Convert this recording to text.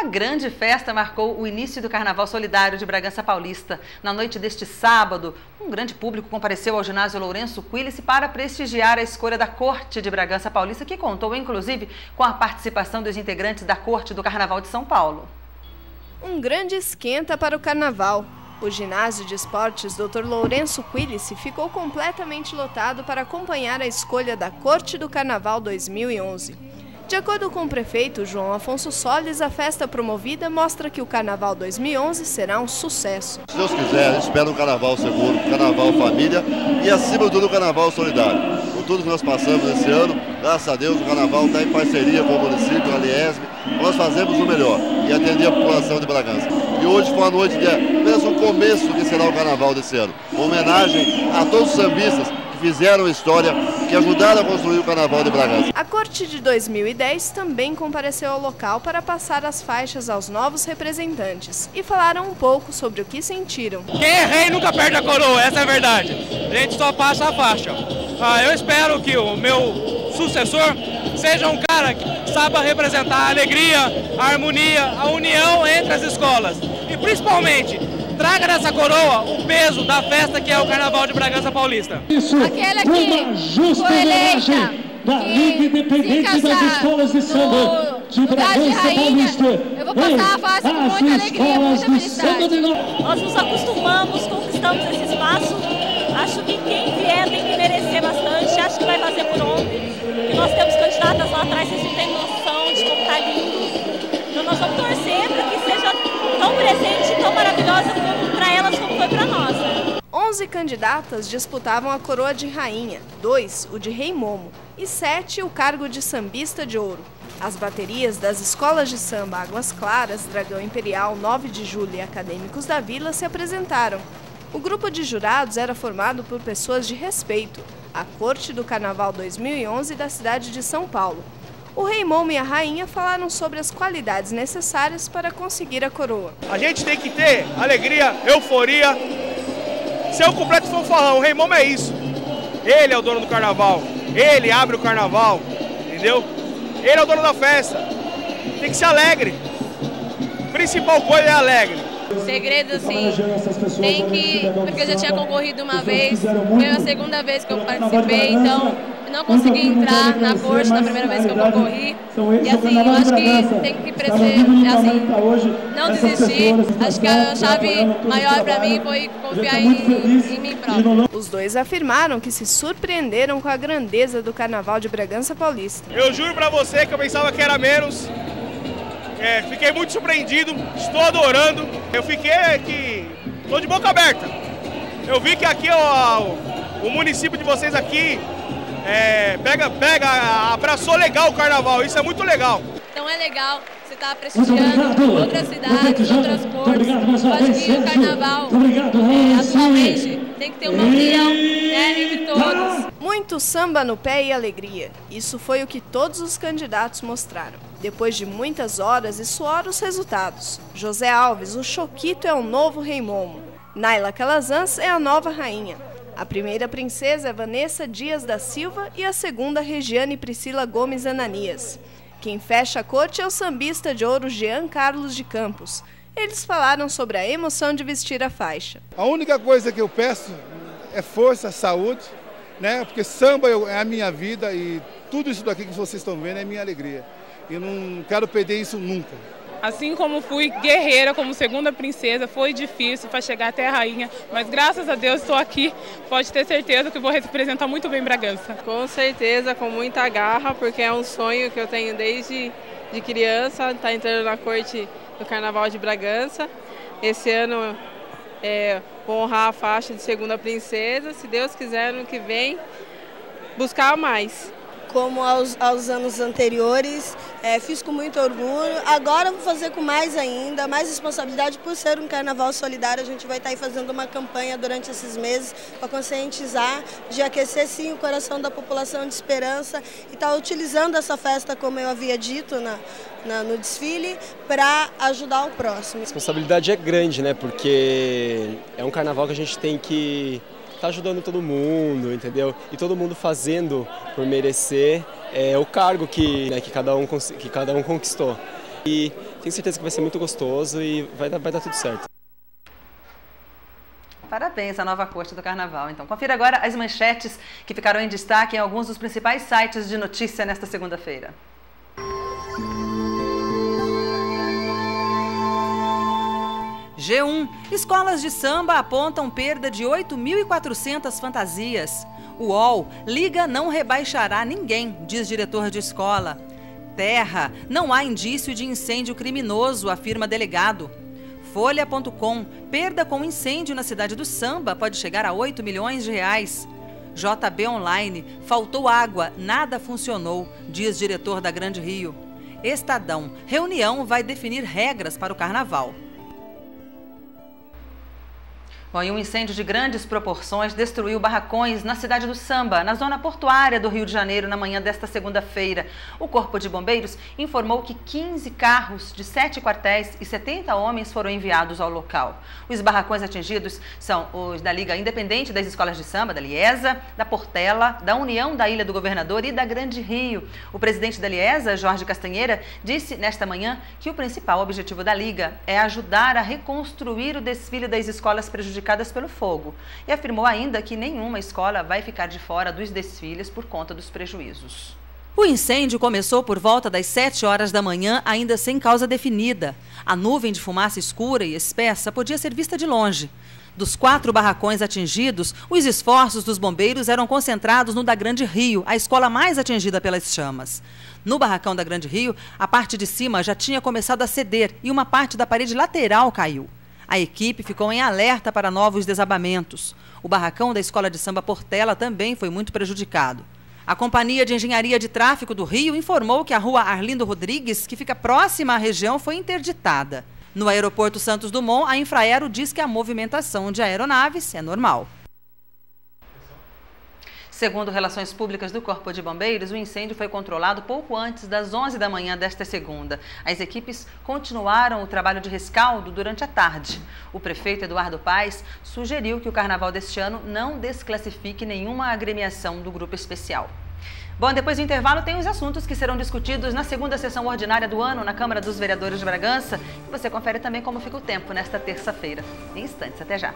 Uma grande festa marcou o início do Carnaval Solidário de Bragança Paulista. Na noite deste sábado, um grande público compareceu ao ginásio Lourenço Quillis para prestigiar a escolha da Corte de Bragança Paulista, que contou inclusive com a participação dos integrantes da Corte do Carnaval de São Paulo. Um grande esquenta para o Carnaval. O ginásio de esportes Dr. Lourenço Quillis ficou completamente lotado para acompanhar a escolha da Corte do Carnaval 2011. De acordo com o prefeito João Afonso Solis, a festa promovida mostra que o Carnaval 2011 será um sucesso. Se Deus quiser, espera um Carnaval seguro, um Carnaval família e, acima de tudo, um Carnaval solidário. Com tudo que nós passamos esse ano, graças a Deus, o Carnaval está em parceria com o município, a Liesb. Nós fazemos o melhor e atender a população de Bragança. E hoje foi uma noite que é apenas o começo que será o Carnaval desse ano. Uma homenagem a todos os sambistas fizeram a história, que ajudaram a construir o Carnaval de Bragança. A corte de 2010 também compareceu ao local para passar as faixas aos novos representantes e falaram um pouco sobre o que sentiram. Quem é rei nunca perde a coroa, essa é a verdade. A gente só passa a faixa. Ah, eu espero que o meu sucessor seja um cara que saiba representar a alegria, a harmonia, a união entre as escolas. E principalmente traga nessa coroa o peso da festa que é o Carnaval de Bragança Paulista. Isso, Aquela que foi eleita da Liga Independente das Escolas de Samba de Bragança Paulista. Eu vou passar a fase com muita alegria, muita felicidade. Nós nos acostumamos, conquistamos esse espaço. Acho que quem vier tem que merecer bastante. Acho que vai fazer por onde. E nós temos candidatas lá atrás, vocês não têm noção de como está lindo. Presente tão maravilhosa para elas como foi para nós. 11 candidatas disputavam a coroa de rainha, dois o de rei Momo e sete o cargo de sambista de ouro. As baterias das escolas de samba Águas Claras, Dragão Imperial, 9 de Julho e Acadêmicos da Vila se apresentaram. O grupo de jurados era formado por pessoas de respeito, a Corte do Carnaval 2011 da cidade de São Paulo, o rei Momo e a rainha falaram sobre as qualidades necessárias para conseguir a coroa. A gente tem que ter alegria, euforia, ser o completo fanfarrão. O rei Momo é isso. Ele é o dono do carnaval. Ele abre o carnaval, entendeu? Ele é o dono da festa. Tem que ser alegre. A principal coisa é alegre. Segredo, assim, tem que. Porque eu já tinha concorrido uma vez, foi a segunda vez que eu participei, então não consegui entrar na corte na primeira vez que eu concorri. E assim, eu acho que tem que crescer, assim, não desistir. Acho que a chave maior para mim foi confiar em, em mim próprio. Os dois afirmaram que se surpreenderam com a grandeza do Carnaval de Bragança Paulista. Eu juro para você que eu pensava que era menos. É, fiquei muito surpreendido, estou adorando. Eu fiquei aqui, estou de boca aberta. Eu vi que aqui, ó, o município de vocês aqui é, pega, pega, abraçou legal o carnaval, isso é muito legal. Então é legal você estar tá prestigiando outras cidades, outras cores. Eu acho que o carnaval é, atualmente tem que ter uma união né, entre todos. Muito samba no pé e alegria. Isso foi o que todos os candidatos mostraram. Depois de muitas horas e suor, os resultados. José Alves, o Choquito é o novo rei Momo. Naila Calazans é a nova rainha. A primeira princesa é Vanessa Dias da Silva e a segunda Regiane Priscila Gomes Ananias. Quem fecha a corte é o sambista de ouro Jean Carlos de Campos. Eles falaram sobre a emoção de vestir a faixa. A única coisa que eu peço é força, saúde, né? porque samba é a minha vida e tudo isso daqui que vocês estão vendo é minha alegria. E não quero perder isso nunca. Assim como fui guerreira como segunda princesa, foi difícil para chegar até a rainha, mas graças a Deus estou aqui. Pode ter certeza que vou representar muito bem Bragança. Com certeza, com muita garra, porque é um sonho que eu tenho desde de criança, estar tá entrando na corte do Carnaval de Bragança. Esse ano é, vou honrar a faixa de segunda princesa, se Deus quiser, no que vem, buscar mais como aos, aos anos anteriores. É, fiz com muito orgulho. Agora vou fazer com mais ainda, mais responsabilidade por ser um carnaval solidário. A gente vai estar aí fazendo uma campanha durante esses meses para conscientizar, de aquecer sim o coração da população de esperança e estar tá utilizando essa festa, como eu havia dito na, na no desfile, para ajudar o próximo. A responsabilidade é grande, né? Porque é um carnaval que a gente tem que tá ajudando todo mundo, entendeu? E todo mundo fazendo por merecer é, o cargo que, né, que, cada um, que cada um conquistou. E tenho certeza que vai ser muito gostoso e vai dar, vai dar tudo certo. Parabéns à nova corte do Carnaval. Então, confira agora as manchetes que ficaram em destaque em alguns dos principais sites de notícia nesta segunda-feira. G1. Escolas de samba apontam perda de 8.400 fantasias. UOL. Liga não rebaixará ninguém, diz diretor de escola. Terra. Não há indício de incêndio criminoso, afirma delegado. Folha.com. Perda com incêndio na cidade do Samba pode chegar a 8 milhões de reais. JB Online. Faltou água, nada funcionou, diz diretor da Grande Rio. Estadão. Reunião vai definir regras para o carnaval. Bom, e um incêndio de grandes proporções destruiu barracões na cidade do Samba, na zona portuária do Rio de Janeiro, na manhã desta segunda-feira. O Corpo de Bombeiros informou que 15 carros de 7 quartéis e 70 homens foram enviados ao local. Os barracões atingidos são os da Liga Independente das Escolas de Samba, da Liesa, da Portela, da União da Ilha do Governador e da Grande Rio. O presidente da Liesa, Jorge Castanheira, disse nesta manhã que o principal objetivo da Liga é ajudar a reconstruir o desfile das escolas prejudicadas prejudicadas pelo fogo e afirmou ainda que nenhuma escola vai ficar de fora dos desfiles por conta dos prejuízos. O incêndio começou por volta das 7 horas da manhã, ainda sem causa definida. A nuvem de fumaça escura e espessa podia ser vista de longe. Dos quatro barracões atingidos, os esforços dos bombeiros eram concentrados no da Grande Rio, a escola mais atingida pelas chamas. No barracão da Grande Rio, a parte de cima já tinha começado a ceder e uma parte da parede lateral caiu. A equipe ficou em alerta para novos desabamentos. O barracão da Escola de Samba Portela também foi muito prejudicado. A Companhia de Engenharia de Tráfego do Rio informou que a rua Arlindo Rodrigues, que fica próxima à região, foi interditada. No aeroporto Santos Dumont, a Infraero diz que a movimentação de aeronaves é normal. Segundo relações públicas do Corpo de Bombeiros, o incêndio foi controlado pouco antes das 11 da manhã desta segunda. As equipes continuaram o trabalho de rescaldo durante a tarde. O prefeito Eduardo Paes sugeriu que o carnaval deste ano não desclassifique nenhuma agremiação do grupo especial. Bom, depois do intervalo tem os assuntos que serão discutidos na segunda sessão ordinária do ano na Câmara dos Vereadores de Bragança. E você confere também como fica o tempo nesta terça-feira. Em instantes, até já.